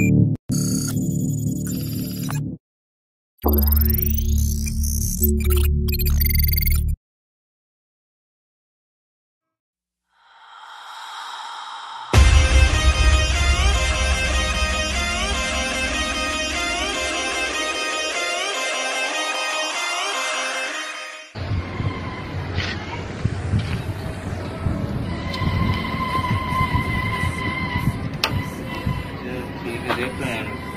you देख रहे हैं।